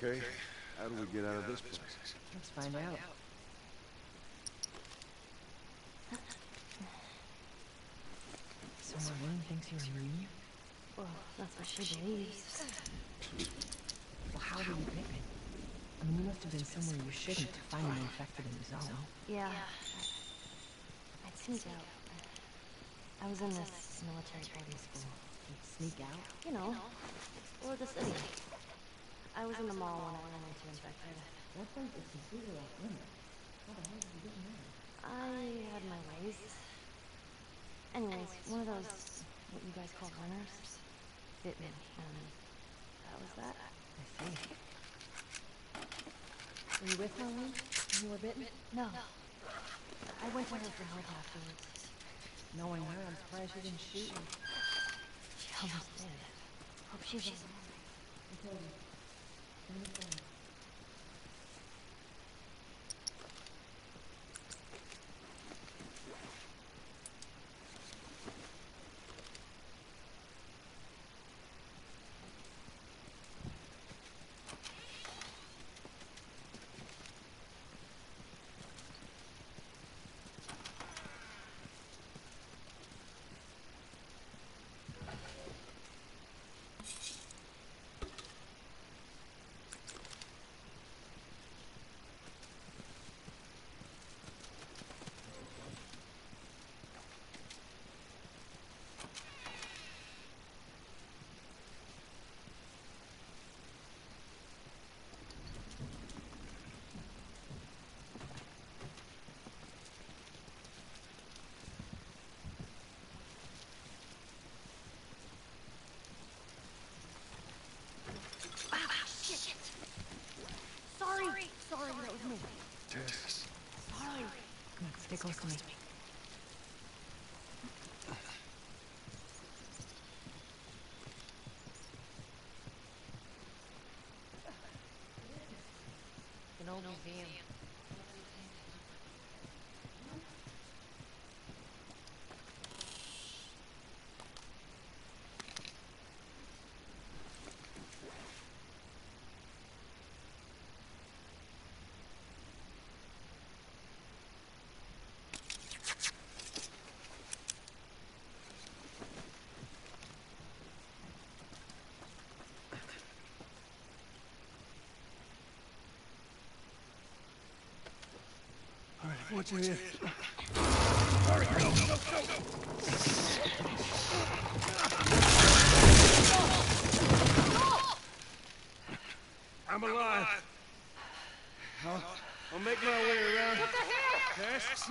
Okay, how do we get out of this place? Let's find out. So Marlene thinks you're immune? Well, that's what she believes. Well, how were you bitten? I mean, you must have been somewhere you shouldn't to find an infected in the zone. Yeah. I, I'd sneak out. I was in this military boarding school. You'd sneak out? You know, or the city. I was in the mall when I ran into infected. That place is completely off limits. How the hell did you get in there? I had my ways. Anyways, one of those, what you guys call runners, bit me, and that was that. I see. Were you with Marlene when you were bitten? No. I went to her for help afterwards. Knowing her, I'm surprised she didn't shoot you. She almost did. Hope she's alright. Sorry! Me. All right, what's in here? I'm alive. I'll, I'll make my way around. What the hell? Tess? Tess.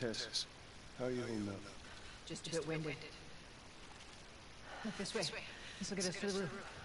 Tess, how are you holding up? Just a bit winded. Look this way. This will get us to the roof.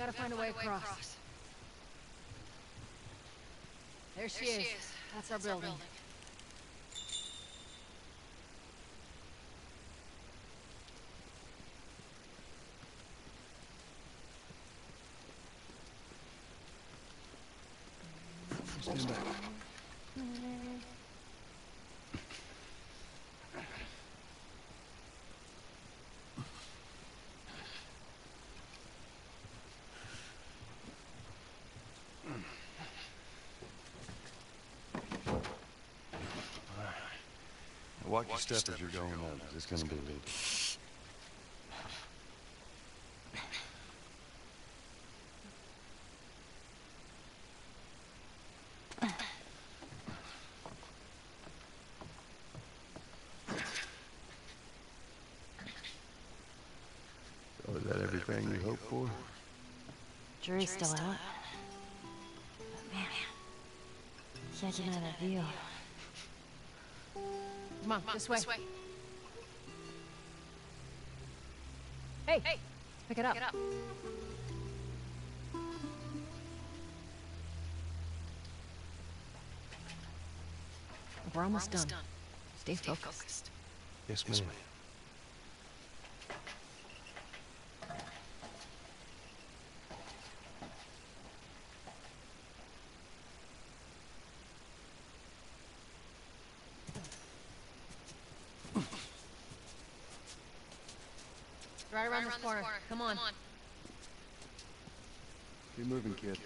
Gotta find a way across. There she is. That's our building. Watch your step as you're going up. 'cause It's gonna be a little. So is that everything you hoped for? Jury's still out. But man, judging by that view, Come on, Come on this way. Hey, hey, pick it up. We're almost, done. Stay, focused. Yes, ma'am. Right around, this corner. Come on. Keep moving, kid.